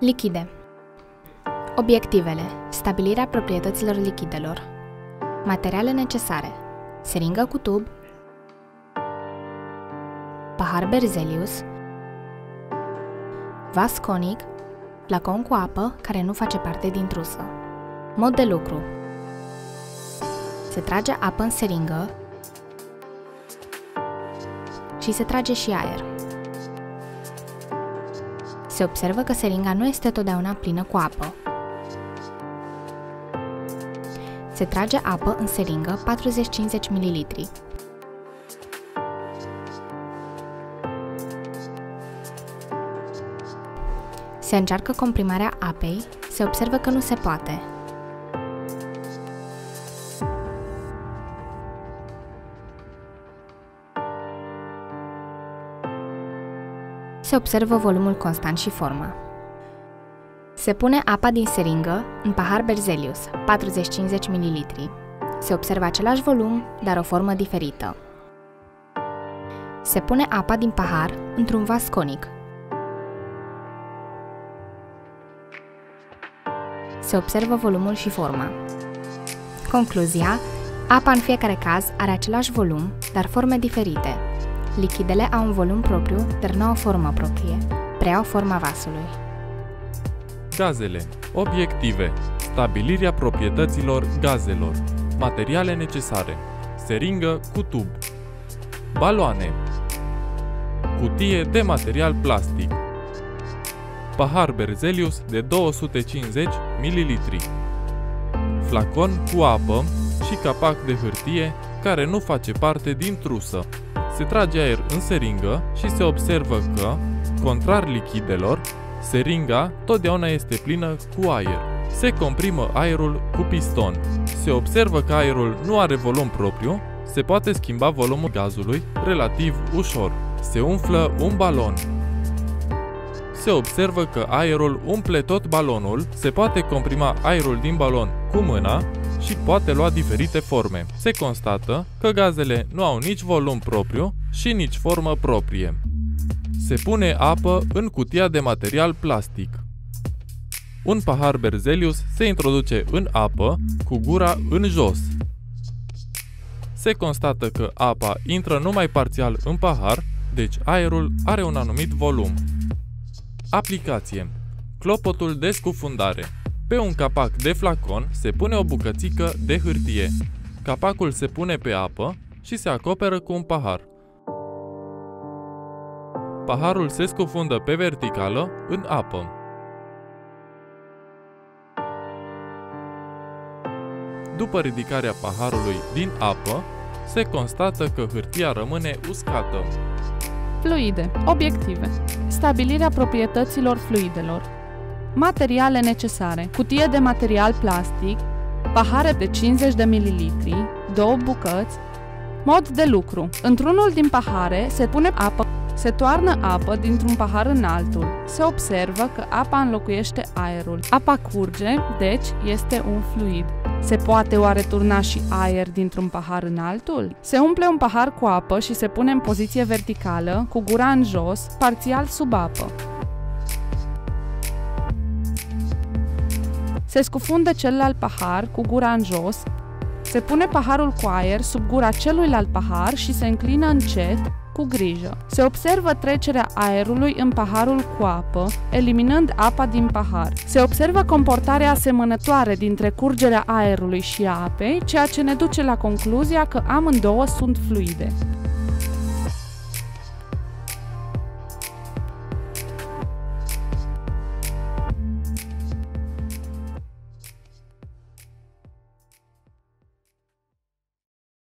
Lichide. Obiectivele. Stabilirea proprietăților lichidelor. Materiale necesare. Seringă cu tub. Pahar Berzelius. Vas conic. Flacon cu apă care nu face parte din trusă. Mod de lucru. Se trage apă în seringă. Și se trage și aer. Se observă că seringa nu este totdeauna plină cu apă. Se trage apă în seringă 40-50 ml. Se încearcă comprimarea apei, se observă că nu se poate, se observă volumul constant și forma. Se pune apa din seringă în pahar Berzelius, 40-50 ml. Se observă același volum, dar o formă diferită. Se pune apa din pahar într-un vas conic. Se observă volumul și forma. Concluzia, apa în fiecare caz are același volum, dar forme diferite, Lichidele au un volum propriu, dar nu au formă proprie. Preiau forma vasului. Gazele. Obiective. Stabilirea proprietăților gazelor. Materiale necesare. Seringă cu tub. Baloane. Cutie de material plastic. Pahar Berzelius de 250 ml. Flacon cu apă și capac de hârtie care nu face parte din trusă. Se trage aer în seringă și se observă că, contrar lichidelor, seringa totdeauna este plină cu aer. Se comprimă aerul cu piston. Se observă că aerul nu are volum propriu, se poate schimba volumul gazului relativ ușor. Se umflă un balon. Se observă că aerul umple tot balonul, se poate comprima aerul din balon cu mâna și poate lua diferite forme. Se constată că gazele nu au nici volum propriu și nici formă proprie. Se pune apă în cutia de material plastic. Un pahar Berzelius se introduce în apă cu gura în jos. Se constată că apa intră numai parțial în pahar, deci aerul are un anumit volum. Aplicație Clopotul de scufundare pe un capac de flacon se pune o bucățică de hârtie. Capacul se pune pe apă și se acoperă cu un pahar. Paharul se scufundă pe verticală în apă. După ridicarea paharului din apă, se constată că hârtia rămâne uscată. Fluide. Obiective. Stabilirea proprietăților fluidelor, Materiale necesare. Cutie de material plastic, pahare de 50 de ml, două bucăți, Mod de lucru. Într-unul din pahare se pune apă, se toarnă apă dintr-un pahar în altul. Se observă că apa înlocuiește aerul. Apa curge, deci este un fluid. Se poate oare turna și aer dintr-un pahar în altul? Se umple un pahar cu apă și se pune în poziție verticală, cu gura în jos, parțial sub apă. Se scufundă celălalt pahar cu gura în jos, se pune paharul cu aer sub gura celuilalt pahar și se înclină încet, cu grijă. Se observă trecerea aerului în paharul cu apă, eliminând apa din pahar. Se observă comportarea asemănătoare dintre curgerea aerului și apei, ceea ce ne duce la concluzia că amândouă sunt fluide.